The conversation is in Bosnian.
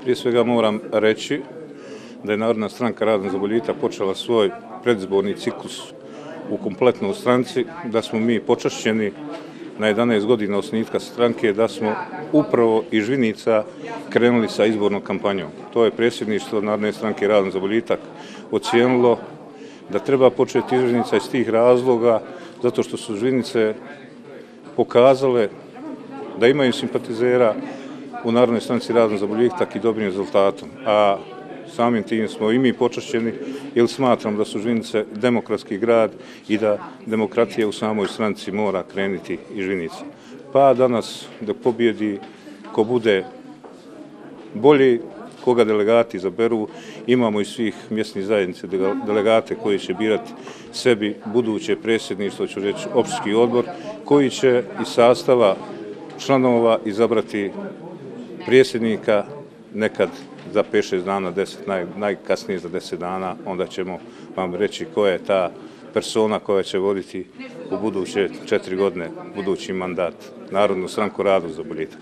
Prije svega moram reći da je Narodna stranka Radna za boljita počela svoj predizborni ciklus u kompletnoj stranci, da smo mi počašćeni na 11 godina osnitka stranke, da smo upravo iz Žvinica krenuli sa izbornom kampanjom. To je predsjedništvo Narodne stranke Radna za boljitak ocijenilo da treba početi iz Žvinica iz tih razloga, zato što su Žvinice pokazale da imaju simpatizera u Narodnoj stranci radom za boljitak i dobrim rezultatom. A samim tim smo i mi počašćeni, jer smatram da su Žvinice demokratski grad i da demokratija u samoj stranci mora kreniti i Žvinica. Pa danas da pobjedi ko bude bolji, koga delegati zaberu, imamo i svih mjesnih zajednice delegate koji će birati sebi buduće predsjedništvo, ću reći, opštski odbor, koji će iz sastava članova izabrati predsjednika nekad za 5-6 dana, 10, naj, najkasnije za 10 dana, onda ćemo vam reći ko je ta persona koja će voditi u buduće četiri godine, budući mandat Narodnu stranku radu za boljitak.